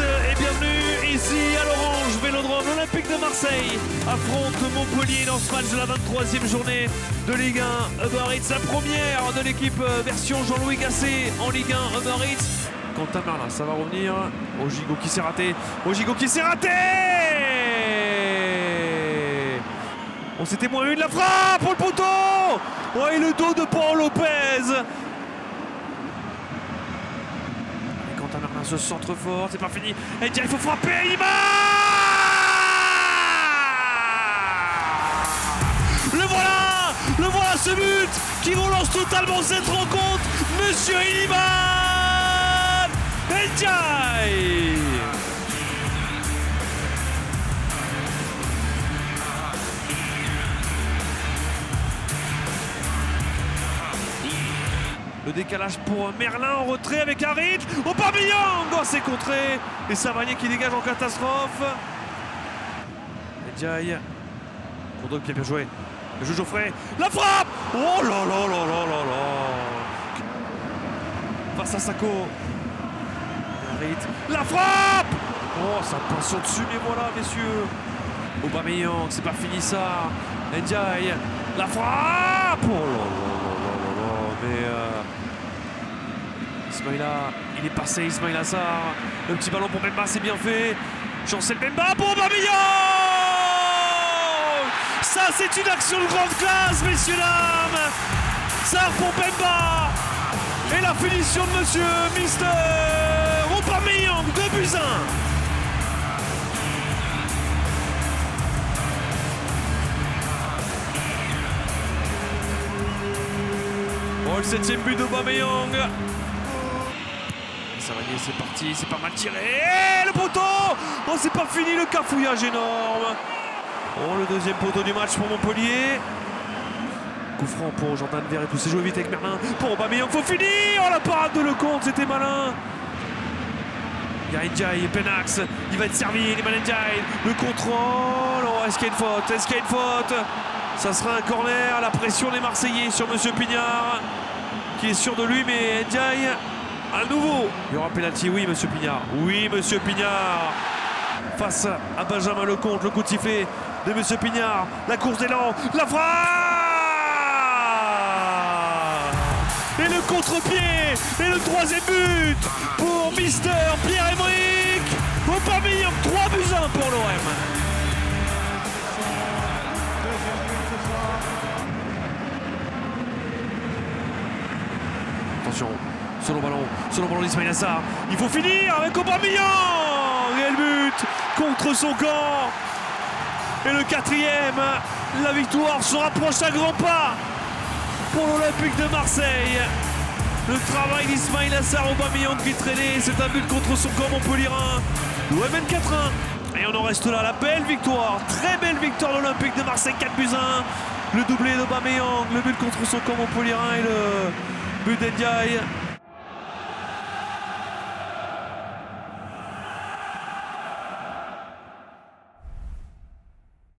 et bienvenue ici à l'Orange Vélodrome. L'Olympique de Marseille affronte Montpellier dans ce match de la 23e journée de Ligue 1 Uber Eats. La première de l'équipe version Jean-Louis Gasset en Ligue 1 Uber Eats. Quentin Merlin, ça va revenir. Ogigo qui s'est raté. Ogigo qui s'est raté On s'était moins une la frappe pour le poteau Oh et le dos de Paul Lopez Se centre fort, c'est pas fini. Et il faut frapper, Ima Le voilà Le voilà ce but qui relance totalement cette rencontre Monsieur Iliman Ndiaye Le décalage pour Merlin en retrait avec Harit. Aubameyang oh, c'est contré. Et Savanier qui dégage en catastrophe. Ndiaye. Pour qui a bien joué. Le jeu Geoffrey. La frappe Oh là là là là là là Face à Sako. Harit. La frappe Oh, ça passe au-dessus, mais voilà, messieurs. Aubameyang, c'est pas fini ça. Ndiaye. La frappe Oh là là là là là Mais... Euh... Ismaïla, il est passé, Ismaïla Sarr. Le petit ballon pour Bemba, c'est bien fait. Chancel Bemba pour Aubameyang Ça, c'est une action de grande classe, messieurs, dames. Sarr pour Bemba. Et la finition de monsieur Mister Aubameyang, 2 buts 1 Oh, le septième but d'Aubameyang Savanier, c'est parti, c'est pas mal tiré. Le poteau Oh, c'est pas fini le cafouillage énorme. Oh, le deuxième poteau du match pour Montpellier. Coup franc pour Jordan Vert et tout. C'est joué vite avec Merlin. Pour Aubameyang, faut finir Oh, la parade de Lecomte, c'était malin. Ndiaye, Penax, il va être servi, Liman Ndiaye. Le contrôle. Oh, est-ce qu'il y a une faute? Est-ce qu'il y a une faute? Ça sera un corner. La pression des Marseillais sur Monsieur Pignard, qui est sûr de lui, mais Ndiaye à nouveau. Il y aura pénalty, oui, monsieur Pignard. Oui, monsieur Pignard. Face à Benjamin Lecomte, le coup de sifflet de monsieur Pignard. La course d'élan, la frappe Et le contre-pied Et le troisième but pour Mister Pierre-Emerick Aubameyang, 3 buts 1 pour l'OM. Attention, Selon ballon, selon ballon d'Ismail. Il faut finir avec Aubameyang le but contre son camp. Et le quatrième, la victoire se rapproche à grands pas pour l'Olympique de Marseille. Le travail d'Ismail Assar Aubameyang qui traînait, c'est un but contre son camp Montpellierin. L'OM 4-1. Et on en reste là, la belle victoire, très belle victoire de l'Olympique de Marseille, 4 buts 1. Le doublé d'Aubameyang, le but contre son camp Montpellierin et le but d'Ediaye.